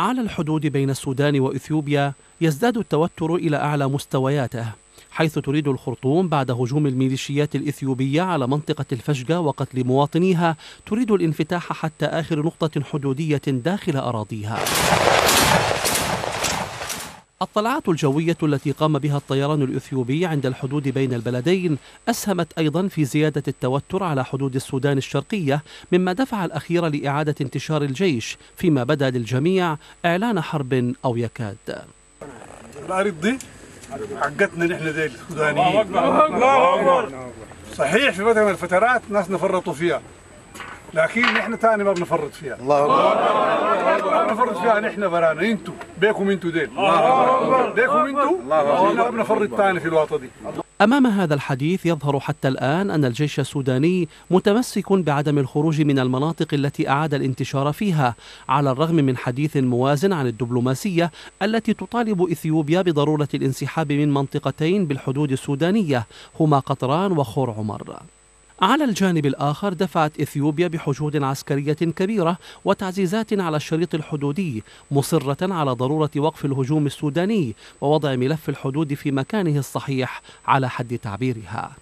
على الحدود بين السودان وإثيوبيا يزداد التوتر إلى أعلى مستوياته حيث تريد الخرطوم بعد هجوم الميليشيات الإثيوبية على منطقة الفشقه وقتل مواطنيها تريد الانفتاح حتى آخر نقطة حدودية داخل أراضيها. الطلعات الجوية التي قام بها الطيران الإثيوبي عند الحدود بين البلدين أسهمت أيضا في زيادة التوتر على حدود السودان الشرقية مما دفع الأخير لإعادة انتشار الجيش فيما بدا للجميع إعلان حرب أو يكاد. الأرض دي حقتنا نحن زي السودانيين. الله أكبر صحيح في فترة من الفترات ناس نفرطوا فيها لكن نحن تاني ما بنفرط فيها. الله أكبر. ما بنفرط فيها نحن برانا أنتوا بيكم أنتوا ديل. بيكم أنتوا نحن ما بنفرط تاني في الوطن دي. أمام هذا الحديث يظهر حتى الآن أن الجيش السوداني متمسك بعدم الخروج من المناطق التي أعاد الانتشار فيها على الرغم من حديث موازن عن الدبلوماسية التي تطالب إثيوبيا بضرورة الانسحاب من منطقتين بالحدود السودانية هما قطران وخور عمر. على الجانب الآخر دفعت إثيوبيا بحشود عسكرية كبيرة وتعزيزات على الشريط الحدودي مصرة على ضرورة وقف الهجوم السوداني ووضع ملف الحدود في مكانه الصحيح على حد تعبيرها.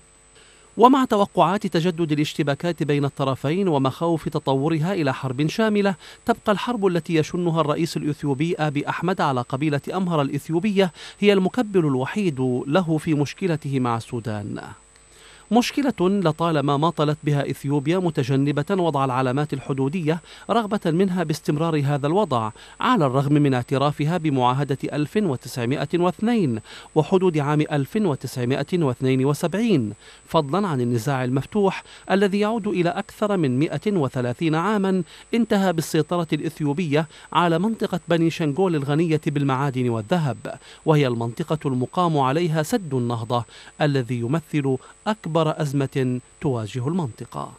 ومع توقعات تجدد الاشتباكات بين الطرفين ومخاوف تطورها إلى حرب شاملة تبقى الحرب التي يشنها الرئيس الإثيوبي أبي أحمد على قبيلة أمهر الإثيوبية هي المكبل الوحيد له في مشكلته مع السودان. مشكلة لطالما ماطلت بها إثيوبيا متجنبة وضع العلامات الحدودية رغبة منها باستمرار هذا الوضع على الرغم من اعترافها بمعاهدة 1902 وحدود عام 1972 فضلا عن النزاع المفتوح الذي يعود إلى أكثر من 130 عاما انتهى بالسيطرة الإثيوبية على منطقة بني شنغول الغنية بالمعادن والذهب وهي المنطقة المقام عليها سد النهضة الذي يمثل أكبر أزمة تواجه المنطقة.